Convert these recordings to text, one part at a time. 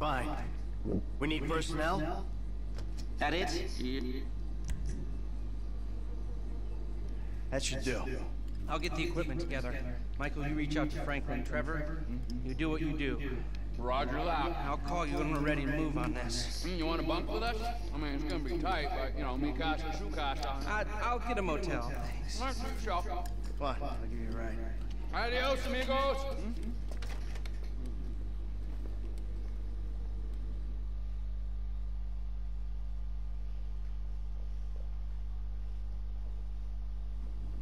Fine. We need personnel? That it? That should do. I'll get the equipment together. Michael, you reach out to Franklin. Trevor, you do what you do. Roger that. I'll call you when we're ready to move on this. Mm, You want to bunk with us? I mean, it's gonna be tight, but, you know, me casa, su casa. I, I'll get a motel. Thanks. Alright, sure. Fine, I'll give you a ride. Adios, amigos. Mm?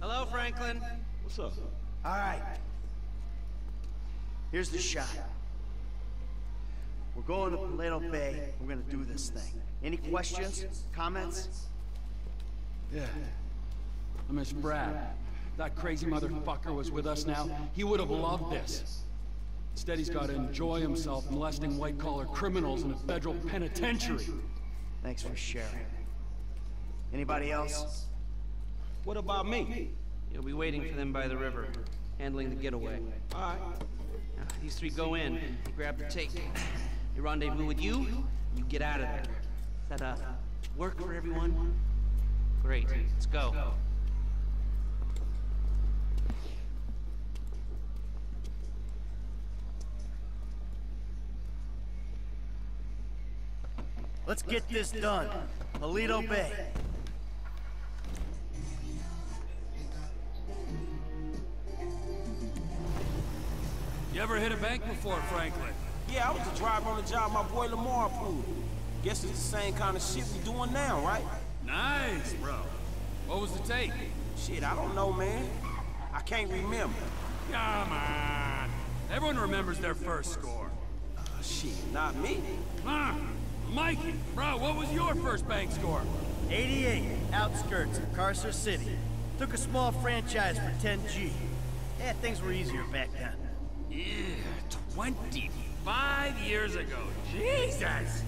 Hello, Franklin. What's up? All right. Here's the shot. We're going to Paleto Bay. We're gonna do this thing. Any questions? Comments? Yeah. I miss Brad. That crazy motherfucker was with us now. He would have loved this. Instead, he's got to enjoy himself molesting white-collar criminals in a federal penitentiary. Thanks for sharing. Anybody else? What about me? You'll be waiting for them by the river, handling the getaway. All right. Now, these three go in, you grab the tape. They rendezvous with you, you get out of there. Does that, uh, work for everyone? Great, let's go. Let's get this done. Paleto Bay. You ever hit a bank before, Franklin? Yeah, I was the driver on the job my boy Lamar pulled. Guess it's the same kind of shit we doing now, right? Nice, bro. What was the take? Shit, I don't know, man. I can't remember. Come on. Everyone remembers their first score. Uh, shit, not me. Huh? Mikey, bro, what was your first bank score? 88, outskirts of Carcer City. Took a small franchise for 10G. Yeah, things were easier back then. Yeah, 25 years ago. Jesus!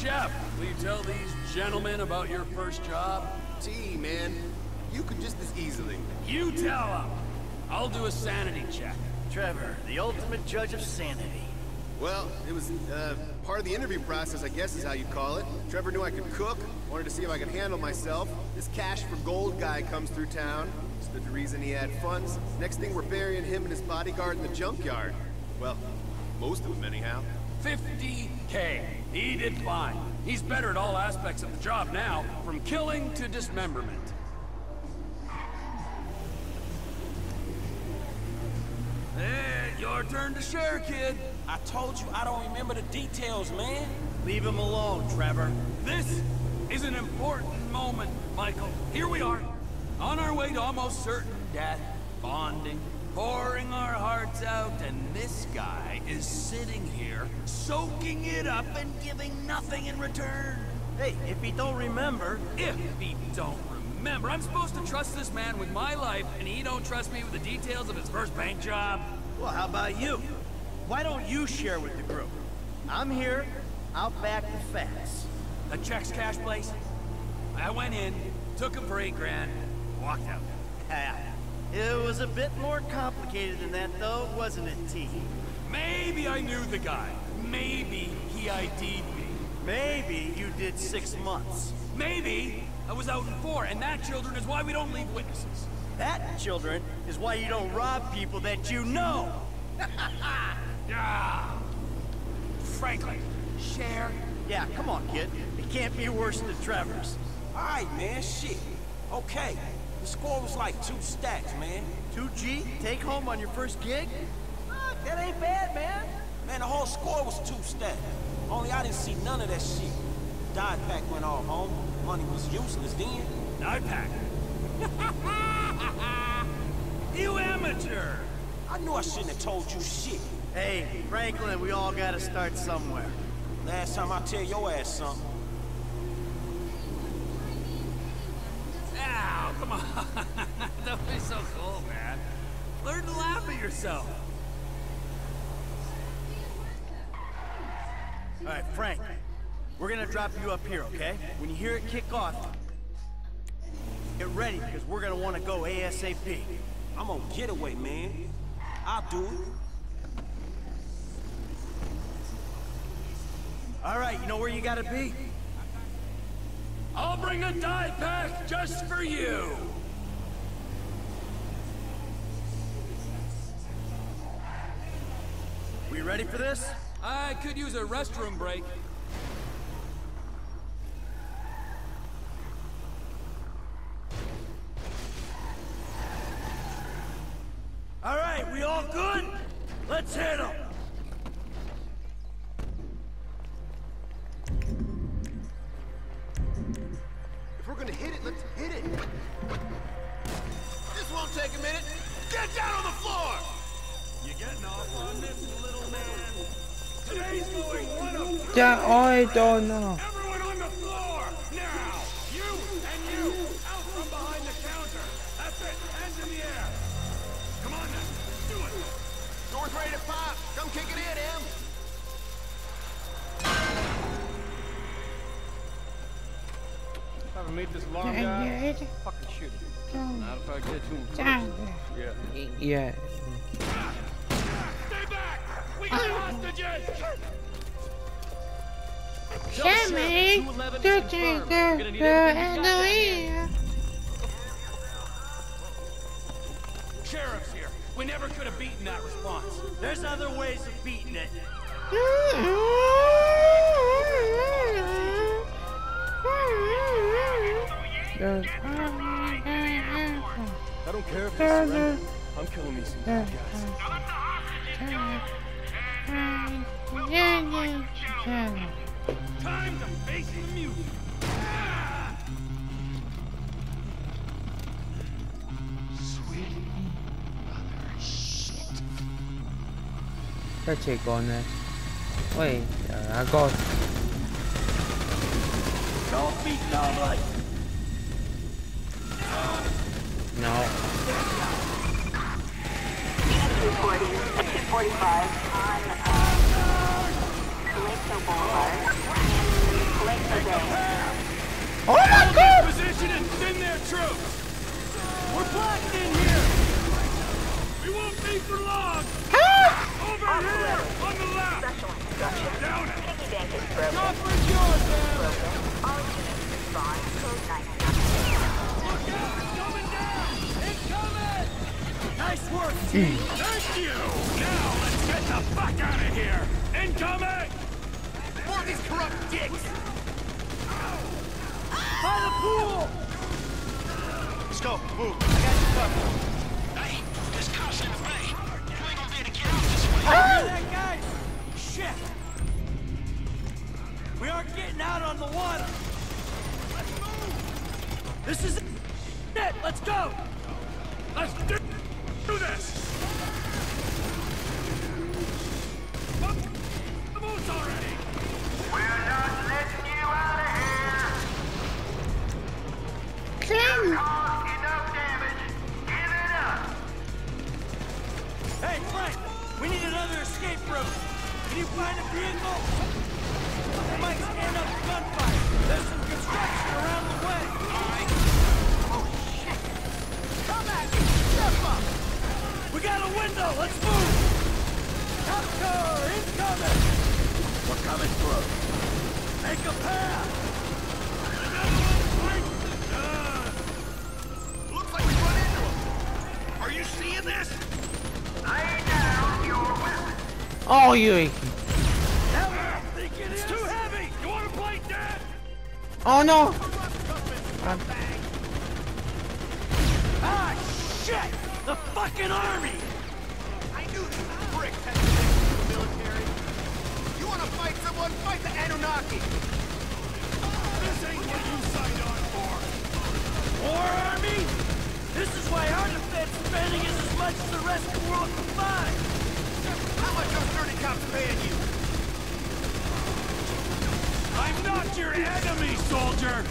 Chef, will you tell these gentlemen about your first job? Gee, man, you could just as easily. You tell them. I'll do a sanity check. Trevor, the ultimate judge of sanity. Well, it was uh, part of the interview process, I guess is how you'd call it. Trevor knew I could cook, wanted to see if I could handle myself. This cash for gold guy comes through town. Stood to reason he had funds. Next thing, we're burying him and his bodyguard in the junkyard. Well, most of them anyhow. 50K. He did fine. He's better at all aspects of the job now, from killing to dismemberment. Hey, your turn to share, kid. I told you I don't remember the details, man. Leave him alone, Trevor. This is an important moment, Michael. Here we are, on our way to almost certain death, bonding, pouring our hearts out, and this guy is sitting here, soaking it up and giving nothing in return. Hey, if he don't remember, If he don't remember, I'm supposed to trust this man with my life, and he don't trust me with the details of his first bank job. Well, how about you? Why don't you share with the group? I'm here. I'll back the facts. The checks cash place. I went in, took him for eight grand, walked out. It was a bit more complicated than that, though, wasn't it, T? Maybe I knew the guy. Maybe he ID'd me. Maybe you did six months. Maybe I was out in four, and that, children, is why we don't leave witnesses. That, children, is why you don't rob people that you know. Yeah. Franklin, share. Yeah, come on, kid. It can't be worse than Trevor's. All right, man, shit. Okay, the score was like two stacks, man. 2G, take home on your first gig? Ah, that ain't bad, man. Man, the whole score was two stacks. Only I didn't see none of that shit. Dye pack went off, home. Money was useless then. Night pack. you amateur. I knew I shouldn't have told you shit. Hey, Franklin, we all gotta start somewhere. Last time I tell your ass something. Ow, come on. Don't be so cool, man. Learn to laugh at yourself. All right, Frank, we're gonna drop you up here, okay? When you hear it kick off, get ready, because we're gonna want to go ASAP. I'm on getaway, man. I'll do it. All right, you know where you gotta be? I'll bring a dye pack just for you. We ready for this? I could use a restroom break. It in, Em. Haven't made this long, Yeah, guy. Fucking shoot it. Not if I get to him first. Yeah. Yeah. Stay back! We got hostages! Yeah, man. Do, do, do, do, and do it. Sheriff's here. We never could have beaten that response. There's other ways of beating it. I don't care if they surrender. I'm killing me some bad guys. Time to face the music. Cái trẻ con này Ôi, đã con Don't be dumb like No 240, 245 on By the pool! Let's go. Move. I got you covered. Hey, this cop's in the bay. You ain't gonna be able to get out this way. Hear that, guys? Shit! We aren't getting out on the water! Let's move! This is it! Let's go! Let's do, do this. The moose already. Hey, Frank! We need another escape route! Can you find a vehicle? Might stand up a gunfight! There's some construction around the way! Oh, shit! Come! We got a window! Let's move! Car incoming! We're coming through! Make a path! Seeing this? Oh, you. It's too heavy. You want to play dead? Oh no. Ah, shit! The fucking army! I knew had to the military. You wanna fight someone? Fight the Anunnaki! This ain't what you signed on for. War army? This is why our defense spending is as much as the rest of the world combined! How much are 30 cops paying you? I'm not your enemy, soldier.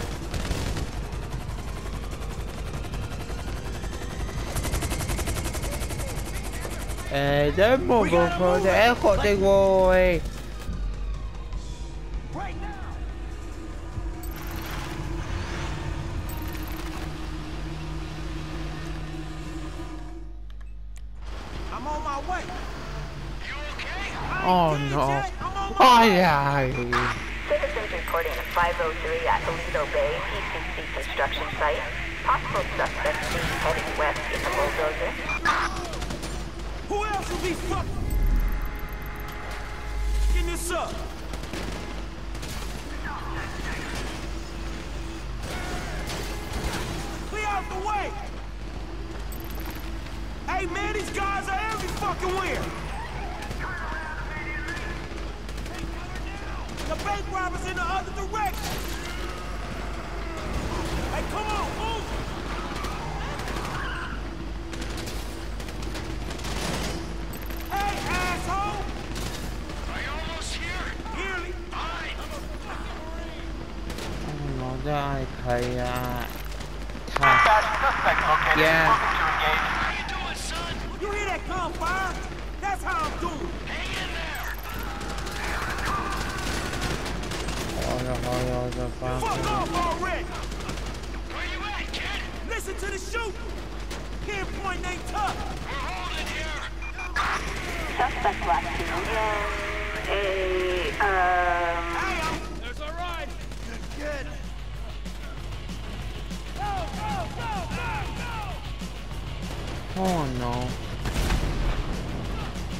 Ê, đến một bộ phận để khỏi tay rồi. My Ai ai. Citizens reporting a 503 at Paleto Bay PCC construction site. Possible suspect seen heading west in the bulldozer. Who else will be fuck? Get this up! Clear out the way! Hey man, these guys are every fucking where! The bank robbers in the other direction! Hey, come on, move! Hey, asshole! Are you almost here? Nearly. Fine. Nó ra ai thầy à. Thà. You doing, son? You hear that gunfire? That's how I'm doing. Fuck off already! Where you at, kid? Listen to the shoot! Pinpoint ain't tough! We're holding here. Suspect last seen in a, um, Hey, There's a ride. Good. Go, go, go, go, go! Oh no.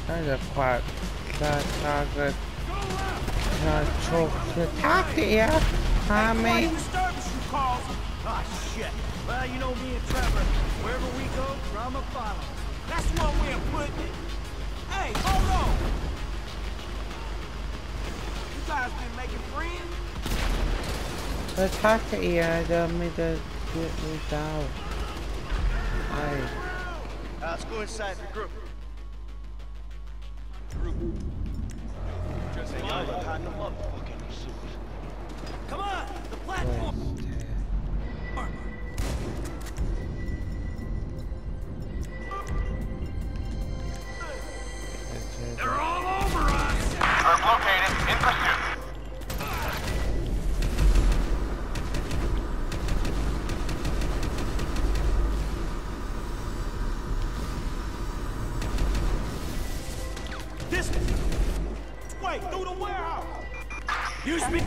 That is là quả ta ta cái ta chụp cái thác kìa. Hà Quite mày. a disturbance you. Ah, shit. Well, you know me and Trevor. Wherever we go, drama follows. That's one way of putting it. Hey, hold on! You guys been making friends? Cái thác kìa giờ mới được chuyện đi sao. Ai. Uh, let's go inside the group. Just Come on, the platform. Way through the warehouse. Use me.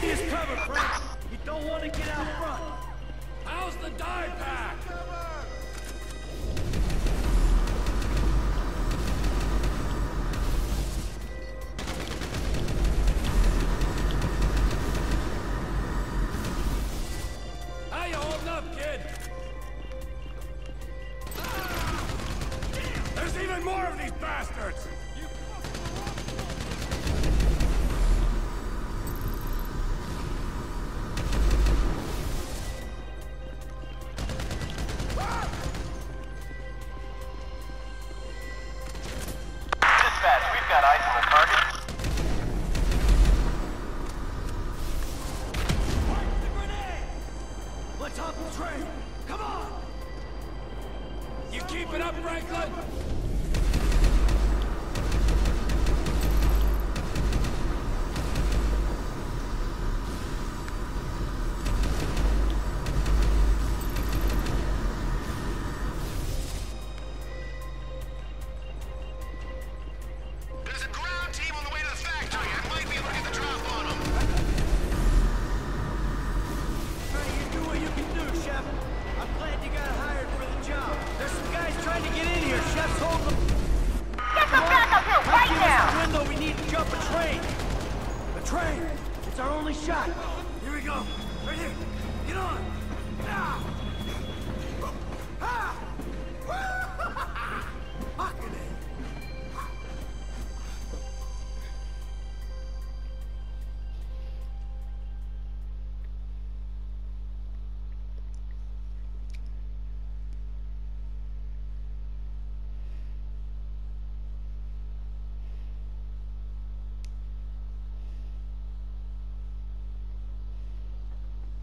Here's cover, Frank. You don't want to get out front. How's the dye pack? Bastards!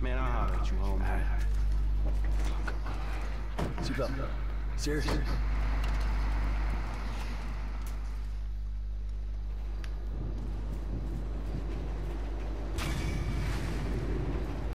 Man, I'll holler at you, homie. Seatbelt. Serious?